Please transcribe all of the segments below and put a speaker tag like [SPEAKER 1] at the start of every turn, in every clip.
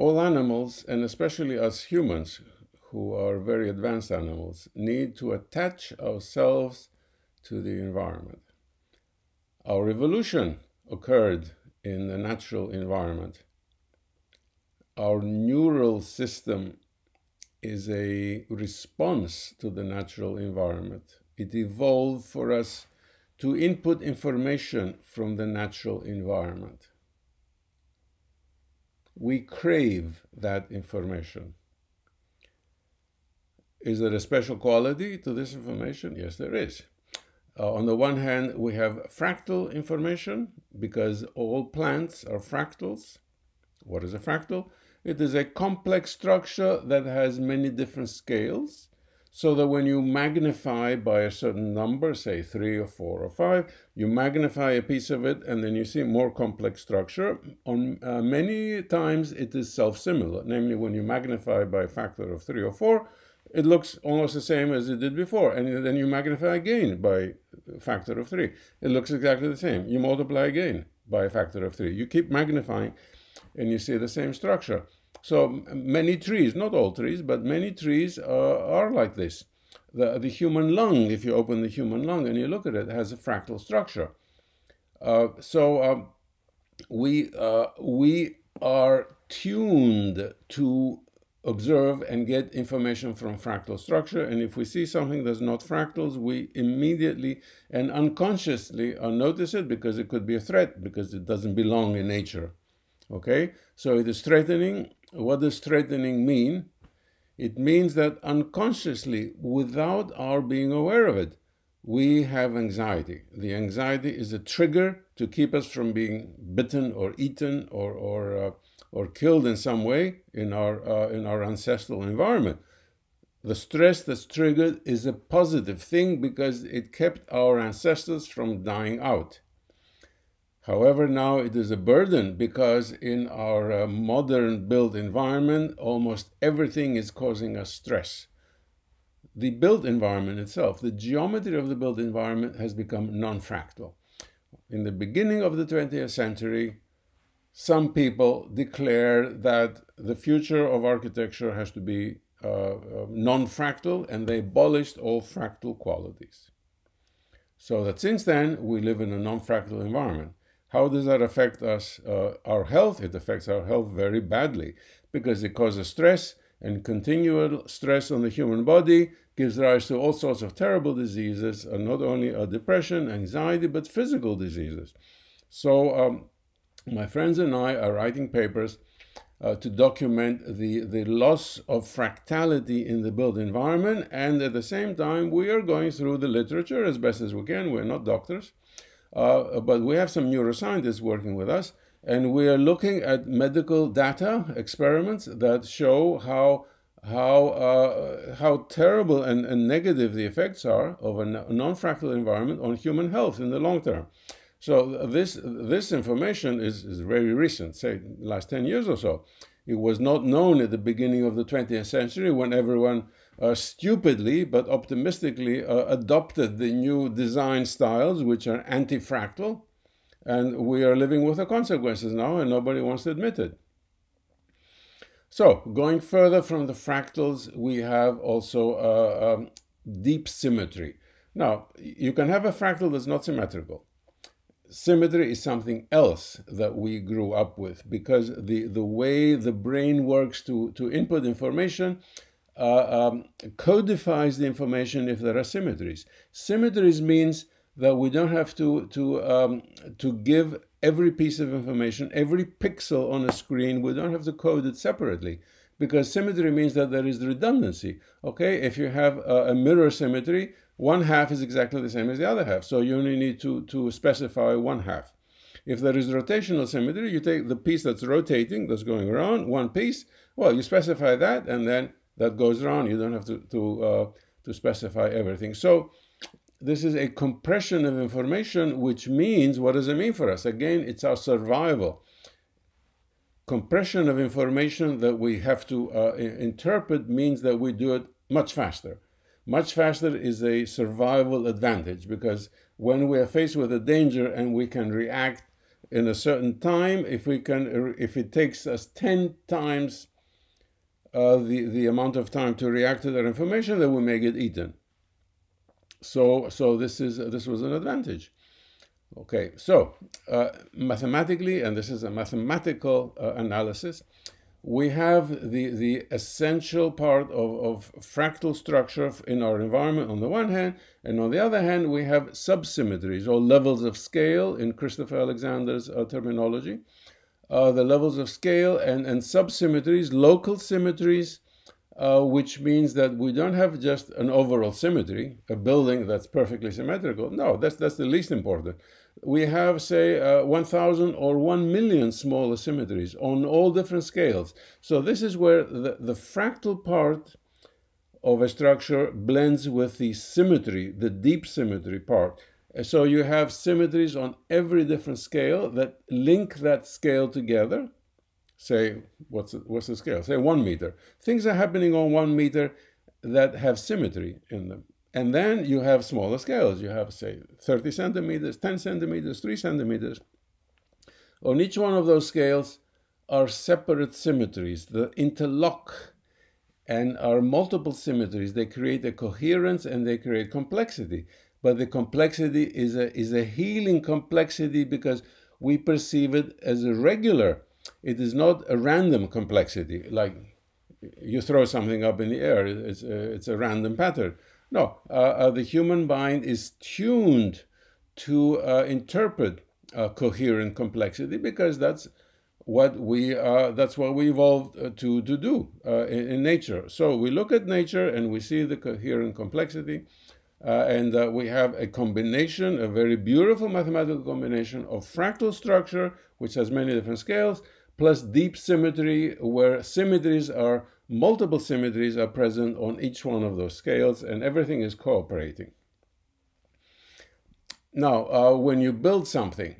[SPEAKER 1] all animals, and especially us humans, who are very advanced animals, need to attach ourselves to the environment. Our evolution occurred in the natural environment. Our neural system is a response to the natural environment. It evolved for us to input information from the natural environment. We crave that information. Is there a special quality to this information? Yes, there is. Uh, on the one hand, we have fractal information because all plants are fractals. What is a fractal? It is a complex structure that has many different scales so that when you magnify by a certain number, say three or four or five, you magnify a piece of it and then you see more complex structure. On uh, many times it is self-similar, namely when you magnify by a factor of three or four, it looks almost the same as it did before. And then you magnify again by a factor of three. It looks exactly the same. You multiply again by a factor of three. You keep magnifying and you see the same structure. So many trees, not all trees, but many trees uh, are like this. The, the human lung, if you open the human lung and you look at it, has a fractal structure. Uh, so um, we, uh, we are tuned to observe and get information from fractal structure. And if we see something that's not fractals, we immediately and unconsciously uh, notice it because it could be a threat because it doesn't belong in nature. Okay, so it is threatening. What does threatening mean? It means that unconsciously, without our being aware of it, we have anxiety. The anxiety is a trigger to keep us from being bitten or eaten or, or uh, or killed in some way in our, uh, in our ancestral environment. The stress that's triggered is a positive thing because it kept our ancestors from dying out. However, now it is a burden because in our uh, modern built environment, almost everything is causing us stress. The built environment itself, the geometry of the built environment has become non-fractal. In the beginning of the 20th century, some people declare that the future of architecture has to be uh, uh, non-fractal and they abolished all fractal qualities. So that since then, we live in a non-fractal environment. How does that affect us, uh, our health? It affects our health very badly because it causes stress and continual stress on the human body gives rise to all sorts of terrible diseases, uh, not only uh, depression, anxiety, but physical diseases. So um, my friends and I are writing papers uh, to document the, the loss of fractality in the built environment. And at the same time, we are going through the literature as best as we can. We're not doctors, uh, but we have some neuroscientists working with us. And we are looking at medical data experiments that show how how uh, how terrible and, and negative the effects are of a non-fractal environment on human health in the long term. So this, this information is, is very recent, say last 10 years or so. It was not known at the beginning of the 20th century when everyone uh, stupidly but optimistically uh, adopted the new design styles, which are anti-fractal. And we are living with the consequences now, and nobody wants to admit it. So, going further from the fractals, we have also uh, um, deep symmetry. Now, you can have a fractal that's not symmetrical symmetry is something else that we grew up with because the, the way the brain works to, to input information uh, um, codifies the information if there are symmetries. Symmetries means that we don't have to, to, um, to give every piece of information, every pixel on a screen, we don't have to code it separately because symmetry means that there is redundancy. Okay, if you have a, a mirror symmetry, one half is exactly the same as the other half. So you only need to, to specify one half. If there is rotational symmetry, you take the piece that's rotating, that's going around, one piece, well, you specify that, and then that goes around. You don't have to, to, uh, to specify everything. So this is a compression of information, which means, what does it mean for us? Again, it's our survival. Compression of information that we have to uh, interpret means that we do it much faster. Much faster is a survival advantage because when we are faced with a danger and we can react in a certain time. If we can, if it takes us 10 times uh, the, the amount of time to react to that information, then we may get eaten. So, so this, is, this was an advantage. Okay, so uh, mathematically, and this is a mathematical uh, analysis, we have the, the essential part of, of fractal structure in our environment on the one hand, and on the other hand, we have subsymmetries or levels of scale in Christopher Alexander's uh, terminology. Uh, the levels of scale and, and subsymmetries, local symmetries, uh, which means that we don't have just an overall symmetry, a building that's perfectly symmetrical. No, that's, that's the least important we have, say, uh, 1,000 or 1 million small asymmetries on all different scales. So this is where the, the fractal part of a structure blends with the symmetry, the deep symmetry part. So you have symmetries on every different scale that link that scale together. Say, what's what's the scale? Say one meter. Things are happening on one meter that have symmetry in them. And then you have smaller scales. You have, say, 30 centimeters, 10 centimeters, 3 centimeters. On each one of those scales are separate symmetries that interlock and are multiple symmetries. They create a coherence and they create complexity. But the complexity is a, is a healing complexity because we perceive it as a regular. It is not a random complexity, like you throw something up in the air, it's a, it's a random pattern. No, uh, uh, the human mind is tuned to uh, interpret coherent complexity because that's what we uh, that's what we evolved uh, to to do uh, in, in, nature. So we look at nature and we see the coherent complexity, and we have a combination, a very beautiful mathematical combination of fractal structure, which has many different scales, plus deep symmetry, where symmetries are multiple symmetries are present on each one of those scales, and everything is cooperating. Now, uh, when you build something,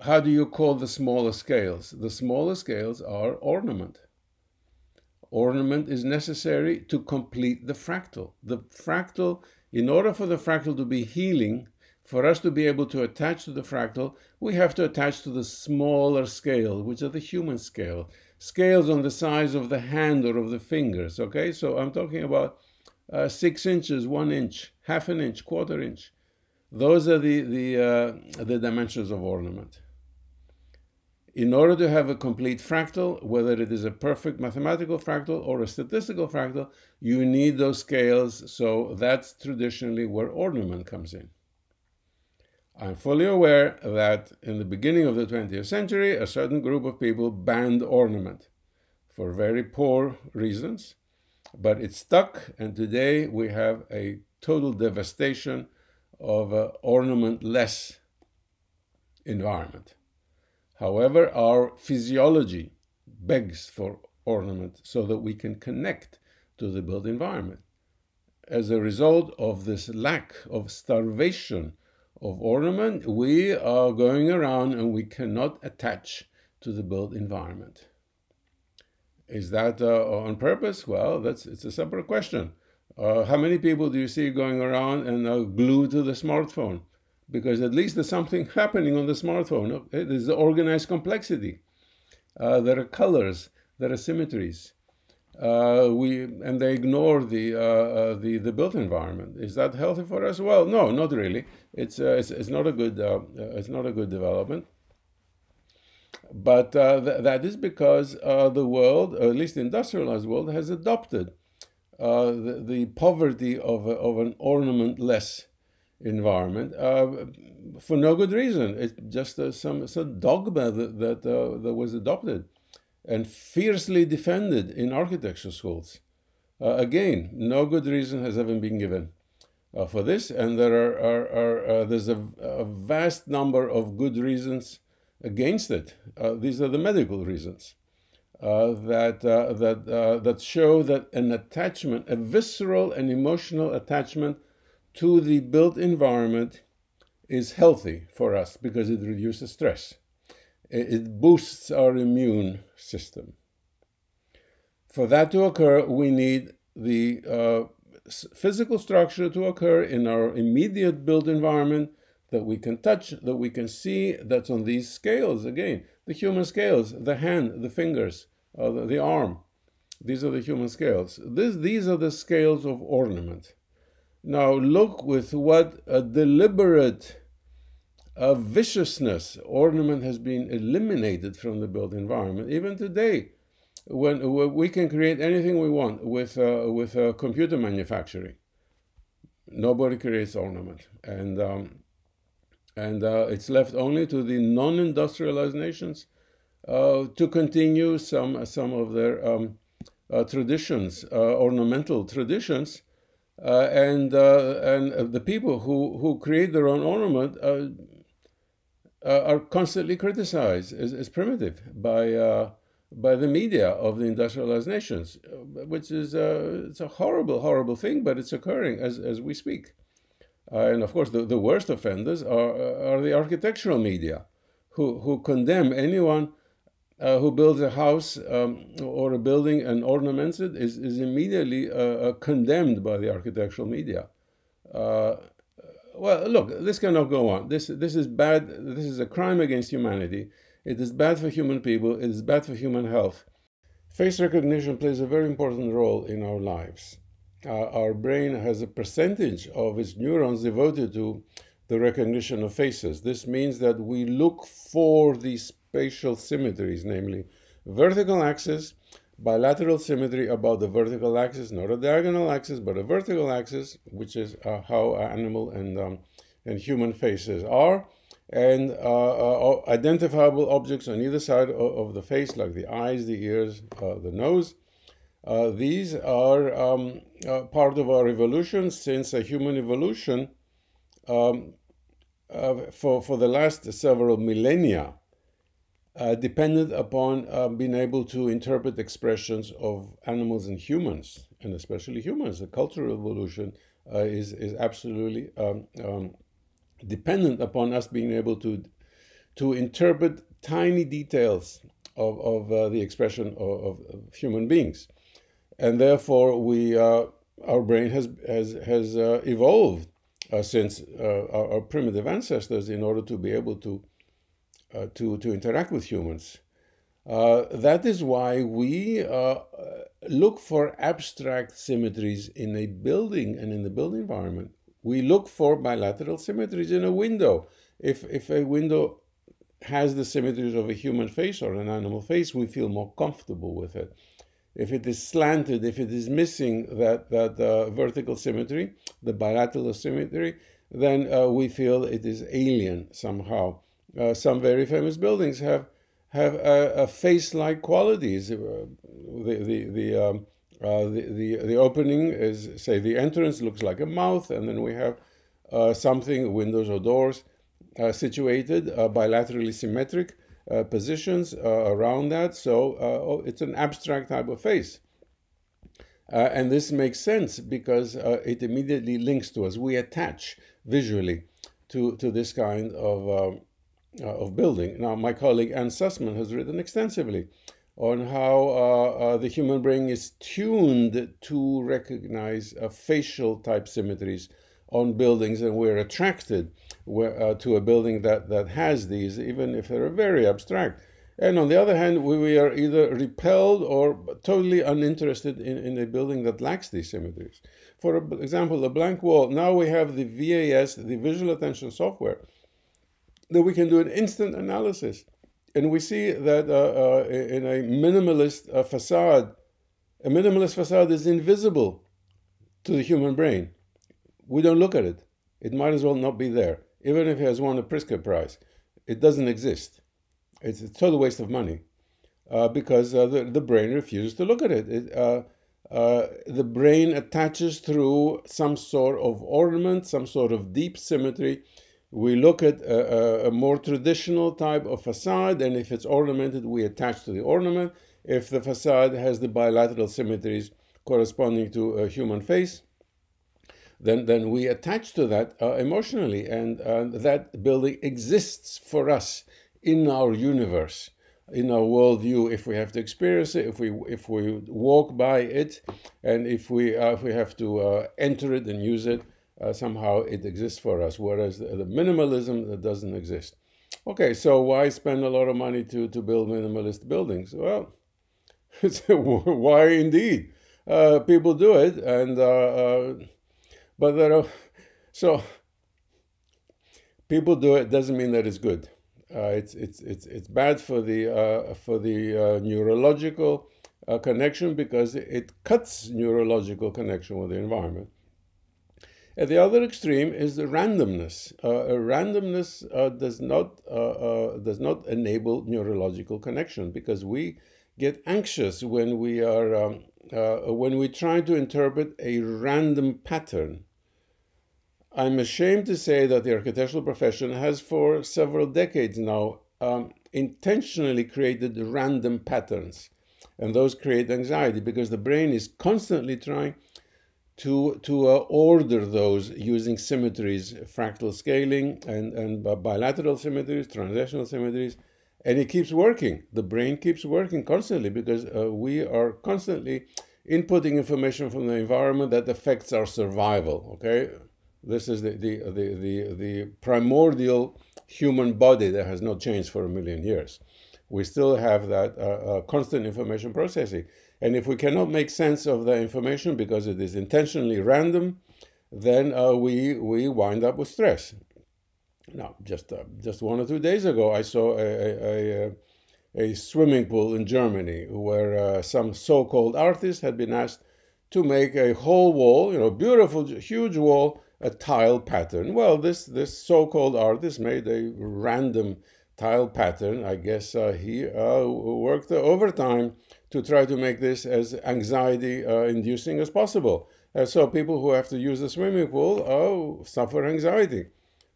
[SPEAKER 1] how do you call the smaller scales? The smaller scales are ornament. Ornament is necessary to complete the fractal. The fractal, in order for the fractal to be healing, for us to be able to attach to the fractal, we have to attach to the smaller scale, which are the human scale. Scales on the size of the hand or of the fingers, okay? So I'm talking about uh, six inches, one inch, half an inch, quarter inch. Those are the, the, uh, the dimensions of ornament. In order to have a complete fractal, whether it is a perfect mathematical fractal or a statistical fractal, you need those scales. So that's traditionally where ornament comes in. I'm fully aware that in the beginning of the 20th century, a certain group of people banned ornament for very poor reasons, but it stuck, and today we have a total devastation of an ornamentless environment. However, our physiology begs for ornament so that we can connect to the built environment. As a result of this lack of starvation of ornament, we are going around and we cannot attach to the built environment. Is that uh, on purpose? Well, that's it's a separate question. Uh, how many people do you see going around and are glued to the smartphone? Because at least there's something happening on the smartphone. There's organized complexity. Uh, there are colors, there are symmetries uh, we and they ignore the, uh, uh, the the built environment. Is that healthy for us? Well, no, not really. It's uh, it's, it's not a good uh, it's not a good development. But uh, th- that is because the world, or at least the industrialized world, has adopted the, the poverty of a, of an ornamentless environment for no good reason. It's just some some dogma that that, that was adopted and fiercely defended in architecture schools. Uh, again, no good reason has ever been given uh, for this, and there are, are, are uh, there's a, a, vast number of good reasons against it. Uh, these are the medical reasons uh, that uh, that that show that an attachment, a visceral and emotional attachment to the built environment, is healthy for us because it reduces stress it boosts our immune system. For that to occur, we need the uh, physical structure to occur in our immediate built environment that we can touch, that we can see, that's on these scales again. The human scales, the hand, the fingers, uh, the, the, arm. These are the human scales. This, these are the scales of ornament. Now look with what a deliberate uh, viciousness ornament has been eliminated from the built environment. Even today, when, we can create anything we want with, uh, with uh, computer manufacturing, nobody creates ornament. And um, and uh, it's left only to the non-industrialized nations uh, to continue some some of their um, uh, traditions, uh, ornamental traditions, uh, and uh, and the people who who create their own ornament are constantly criticized as, as primitive by by the media of the industrialized nations, which is it's a horrible horrible thing, but it's occurring as as we speak. Uh, and of course, the, the worst offenders are, uh, are the architectural media, who, who condemn anyone uh, who builds a house um, or a building and ornaments it is, is immediately uh, uh condemned by the architectural media. Uh, well, look, this cannot go on. This, this is bad. This is a crime against humanity. It is bad for human people. It is bad for human health. Face recognition plays a very important role in our lives uh, our brain has a percentage of its neurons devoted to the recognition of faces. This means that we look for these spatial symmetries, namely vertical axis, bilateral symmetry about the vertical axis, not a diagonal axis, but a vertical axis, which is uh, how animal and, um, and human faces are, and uh, uh, identifiable objects on either side of, of, the face, like the eyes, the ears, uh, the nose, uh, these are um, uh, part of our evolution since a human evolution um, for, for the last several millennia uh, depended upon uh, being able to interpret expressions of animals and humans, and especially humans. The cultural evolution uh, is, is absolutely um, um, dependent upon us being able to, to interpret tiny details of, of the expression of, of human beings and therefore we uh, our brain has has has uh, evolved uh, since uh, our, our, primitive ancestors in order to be able to uh, to to interact with humans. Uh, that is why we look for abstract symmetries in a building and in the building environment. We look for bilateral symmetries in a window. If if a window has the symmetries of a human face or an animal face, we feel more comfortable with it if it is slanted, if it is missing that, that uh, vertical symmetry, the bilateral symmetry, then uh, we feel it is alien somehow. Uh, some very famous buildings have have a, a face-like qualities. Uh, the the the, um, uh, the, the the opening is say the entrance looks like a mouth, and then we have uh, something windows or doors situated bilaterally symmetric uh, positions uh, around that. So uh, oh, it's an abstract type of face. Uh, and this makes sense because uh, it immediately links to us. We attach visually to, to this kind of, um, Uh, of building. Now, my colleague Ann Sussman has written extensively on how uh, uh, the human brain is tuned to recognize facial type symmetries on buildings and we're attracted uh, to a building that, that has these, even if they're very abstract. And on the other hand, we, we are either repelled or totally uninterested in, in a building that lacks these symmetries. For example, a blank wall, now we have the VAS, the visual attention software, that we can do an instant analysis. And we see that uh, uh, in a minimalist uh, facade, a minimalist facade is invisible to the human brain we don't look at it. It might as well not be there. Even if it has won a Pritzker Prize, it doesn't exist. It's a total waste of money uh, because uh, the, the brain refuses to look at it. it uh, uh the brain attaches through some sort of ornament, some sort of deep symmetry. We look at a, a, a more traditional type of facade, and if it's ornamented, we attach to the ornament. If the facade has the bilateral symmetries corresponding to a human face, then, then we attach to that uh, emotionally, and uh, that building exists for us in our universe, in our worldview. If we have to experience it, if we if we walk by it, and if we uh, if we have to uh, enter it and use it, uh, somehow it exists for us, whereas the, the minimalism that doesn't exist. Okay, so why spend a lot of money to, to build minimalist buildings? Well, why indeed? Uh, people do it, and uh, uh, but there are so people do it doesn't mean that it's good. Uh, it's it's it's it's bad for the uh, for the neurological connection because it cuts neurological connection with the environment. At the other extreme is the randomness. Uh, randomness uh, does not uh, uh, does not enable neurological connection because we get anxious when we are um, uh, when we try to interpret a random pattern. I'm ashamed to say that the architectural profession has, for several decades now, um, intentionally created random patterns, and those create anxiety because the brain is constantly trying to, to uh, order those using symmetries, fractal scaling and, and bilateral symmetries, translational symmetries, and it keeps working. The brain keeps working constantly because uh, we are constantly inputting information from the environment that affects our survival, okay? This is the, the, the, the, the primordial human body that has not changed for a million years. We still have that uh, uh constant information processing. And if we cannot make sense of the information because it is intentionally random, then uh, we, we wind up with stress. Now, just, uh, just one or two days ago, I saw a, a, a, a swimming pool in Germany where uh, some so-called artist had been asked to make a whole wall, you know, beautiful, huge wall, a tile pattern. Well, this, this so-called artist made a random tile pattern. I guess uh, he uh, worked overtime to try to make this as anxiety uh, inducing as possible. Uh, so people who have to use the swimming pool oh, suffer anxiety.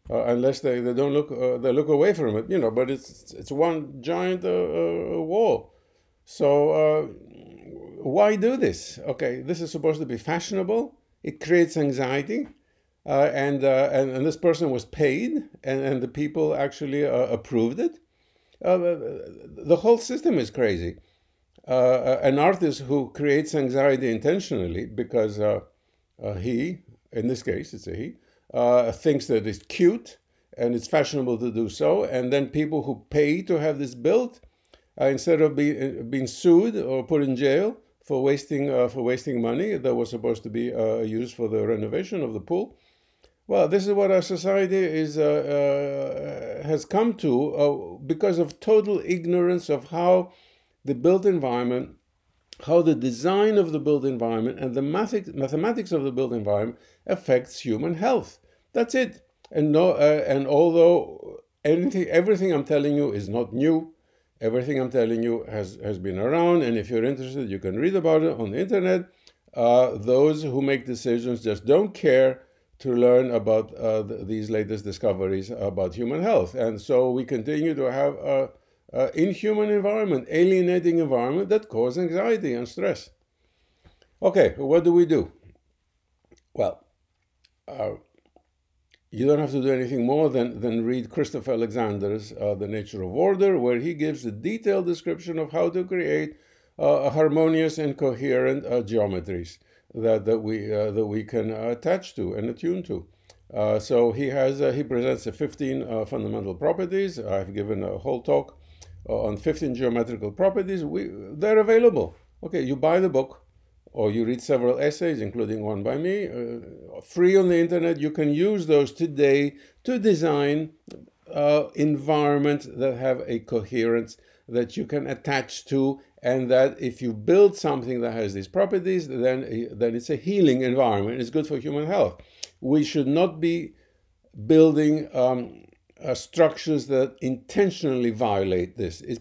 [SPEAKER 1] Uh, unless they, they don't look uh, they look away from it, you know. But it's it's one giant uh, uh, wall. So why do this? Okay, this is supposed to be fashionable. It creates anxiety, and, and and this person was paid, and, and the people actually approved it. the whole system is crazy uh, an artist who creates anxiety intentionally because uh, uh, he, in this case, it's a he, uh, thinks that it's cute and it's fashionable to do so, and then people who pay to have this built, uh, instead of be, uh, being sued or put in jail for wasting for wasting money that was supposed to be used for the renovation of the pool, well, this is what our society is has come to because of total ignorance of how the built environment, how the design of the built environment and the mathematics of the built environment affects human health. That's it. And no, uh, and although anything, everything I'm telling you is not new, everything I'm telling you has has been around. And if you're interested, you can read about it on the internet. Uh, those who make decisions just don't care to learn about uh, these latest discoveries about human health. And so we continue to have a uh, inhuman environment, alienating environment that cause anxiety and stress. Okay, what do we do? Well, uh, you don't have to do anything more than, than read Christopher Alexander's uh, The Nature of Order, where he gives a detailed description of how to create uh, harmonious and coherent uh, geometries that, that, we, uh, that we can attach to and attune to. Uh, so he has he presents the 15 fundamental properties. I've given a whole talk uh, on 15 geometrical properties, we, they're available. Okay, you buy the book or you read several essays, including one by me, uh, free on the internet. You can use those today to design uh, environments that have a coherence that you can attach to and that if you build something that has these properties, then, then it's a healing environment. It's good for human health. We should not be building um, uh, Uh, structures that intentionally violate this. It's